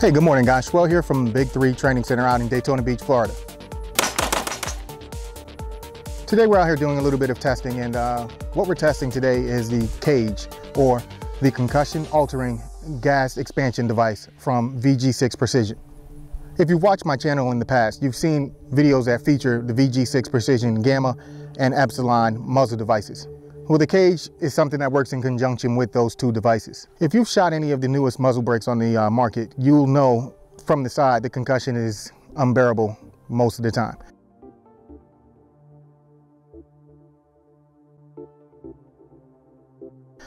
Hey, good morning guys. Shwell here from Big 3 Training Center out in Daytona Beach, Florida. Today we're out here doing a little bit of testing and uh, what we're testing today is the cage or the concussion altering gas expansion device from VG6 Precision. If you've watched my channel in the past, you've seen videos that feature the VG6 Precision Gamma and Epsilon muzzle devices. Well, the cage is something that works in conjunction with those two devices. If you've shot any of the newest muzzle brakes on the uh, market, you'll know from the side the concussion is unbearable most of the time.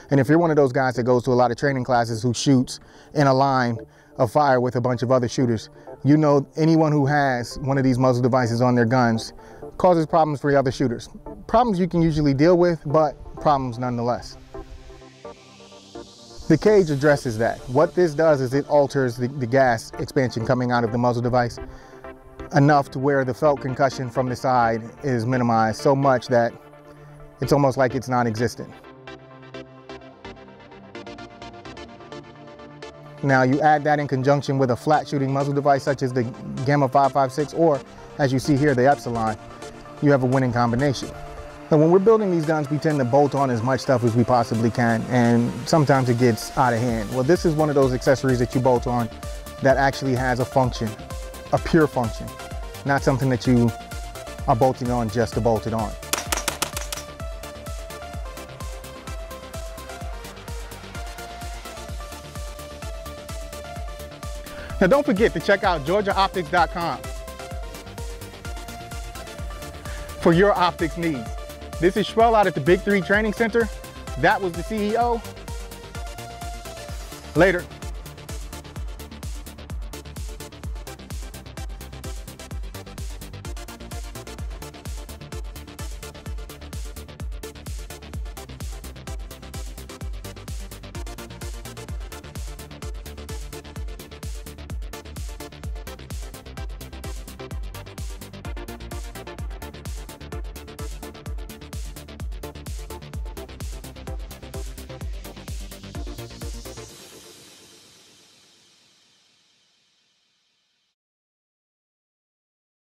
And if you're one of those guys that goes to a lot of training classes who shoots in a line of fire with a bunch of other shooters, you know anyone who has one of these muzzle devices on their guns causes problems for the other shooters. Problems you can usually deal with, but problems nonetheless. The cage addresses that. What this does is it alters the, the, gas expansion coming out of the muzzle device enough to where the felt concussion from the side is minimized so much that it's almost like it's non-existent. Now you add that in conjunction with a flat shooting muzzle device such as the Gamma 556 or as you see here the Epsilon, you have a winning combination. So when we're building these guns, we tend to bolt on as much stuff as we possibly can, and sometimes it gets out of hand. Well, this is one of those accessories that you bolt on that actually has a function, a pure function, not something that you are bolting on just to bolt it on. Now don't forget to check out georgiaoptics.com for your optics needs. This is Shwell out at the Big 3 Training Center. That was the CEO. Later.